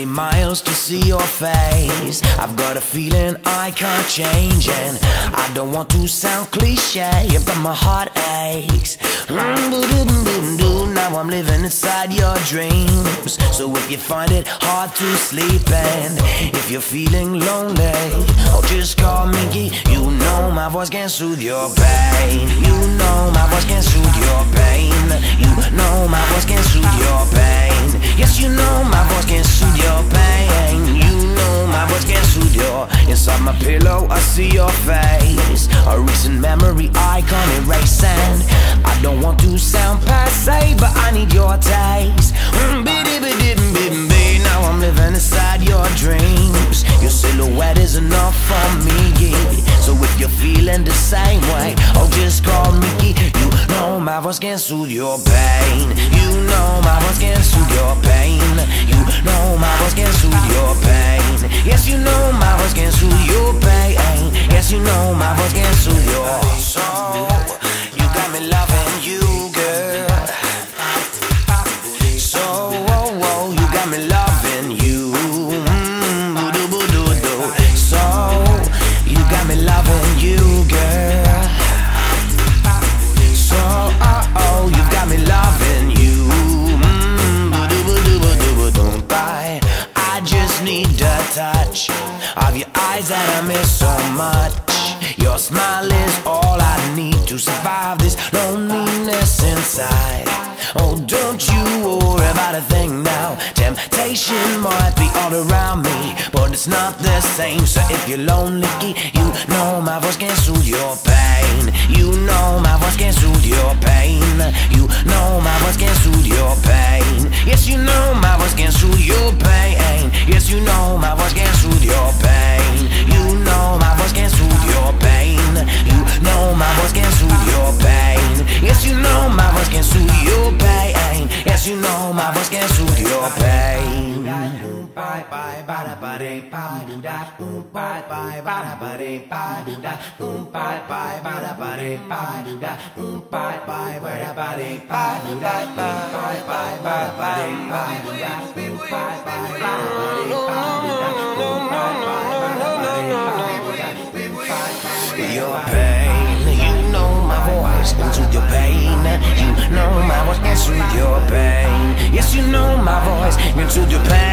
many miles to see your face. I've got a feeling I can't change, and I don't want to sound cliche, but my heart aches. Now I'm living inside your dreams. So if you find it hard to sleep, and if you're feeling lonely, oh, just call me. You know my voice can soothe your pain. You know my voice can soothe your my pillow, I see your face. A recent memory I can't erase, and I don't want to sound passe, but I need your taste. Mm. Now I'm living inside your dreams. Your silhouette is enough for me. So if you're feeling the same way, oh just call me. You know my voice can soothe your pain. You know my voice can soothe your pain. Yes, you know my touch of your eyes that I miss so much. Your smile is all I need to survive this loneliness inside. Oh, don't you worry about a thing now. Temptation might be all around me, but it's not the same. So if you're lonely, you know my voice can soothe your pain. You know my voice can soothe your pain. You know my voice can soothe your pain. Yes, you know you know my voice can soothe your pain. You know my